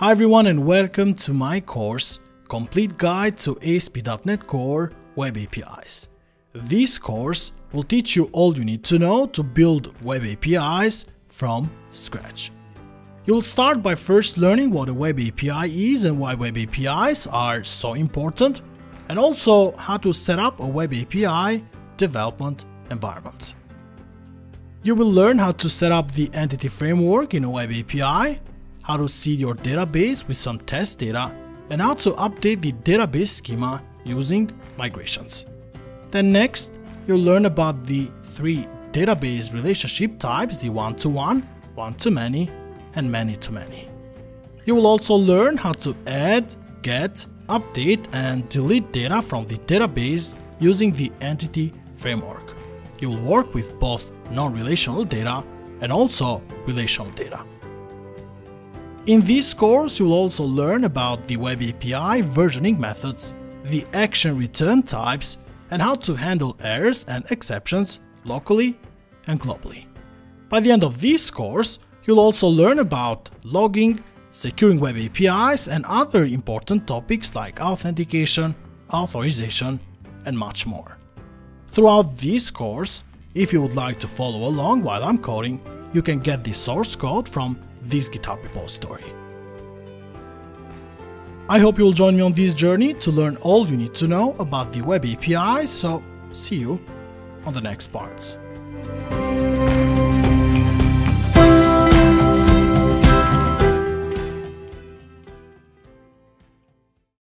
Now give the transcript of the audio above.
Hi everyone and welcome to my course, Complete Guide to ASP.NET Core Web APIs. This course will teach you all you need to know to build web APIs from scratch. You will start by first learning what a web API is and why web APIs are so important, and also how to set up a web API development environment. You will learn how to set up the entity framework in a web API, how to seed your database with some test data, and how to update the database schema using migrations. Then next, you'll learn about the three database relationship types, the one-to-one, one-to-many, and many-to-many. You will also learn how to add, get, update, and delete data from the database using the entity framework. You'll work with both non-relational data and also relational data. In this course, you'll also learn about the Web API versioning methods, the action return types, and how to handle errors and exceptions locally and globally. By the end of this course, you'll also learn about logging, securing web APIs, and other important topics like authentication, authorization, and much more. Throughout this course, if you would like to follow along while I'm coding, you can get the source code from this GitHub repository. I hope you'll join me on this journey to learn all you need to know about the Web API, so see you on the next parts.